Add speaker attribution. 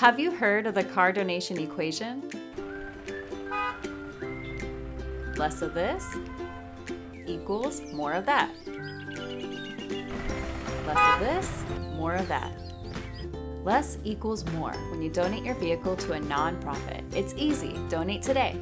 Speaker 1: Have you heard of the car donation equation? Less of this equals more of that. Less of this, more of that. Less equals more when you donate your vehicle to a nonprofit. It's easy. Donate today.